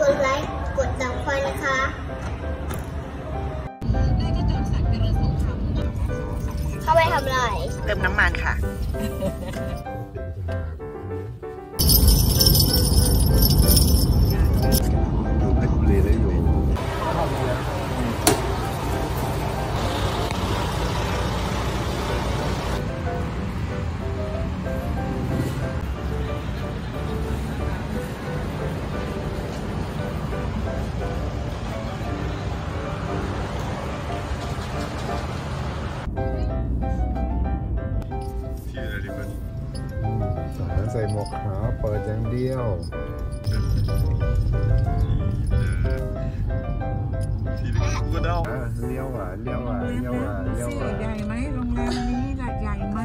กดไลค์กดดังไฟนะคะเข้าไปทำอะไรเติมน้ำมันค่ะ สารใส่หมวกขาวเปิดอย่างเดียวที่เล็กกูก็เดาอะเลี้ยวอะเลี้ยวอะเลี้ยวอะเลี้ยวอะใหญ่ไหมโรงแรมนี้ล่ะใหญ่ไหม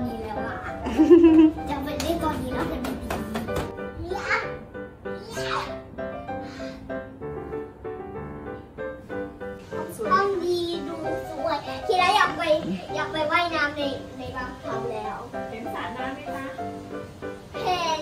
นนี้แล้วอะ จะไปเล่นตอนนี้แล้วจะดีๆเนี่ยห้องดีดูสวยทีแรกอยากไปอยากไปว่ายน้ำในในบางคาแล้วเห็นสระน้ำไหมคะเห็น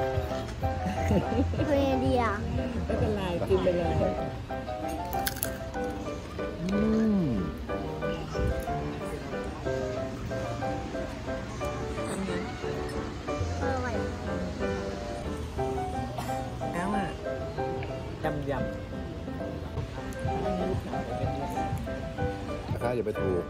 ไหนเรียดีอะไม่เป็นไรกินไปเลยอืมอร่อยเอาอะยำยำราคาอย่าไปถูก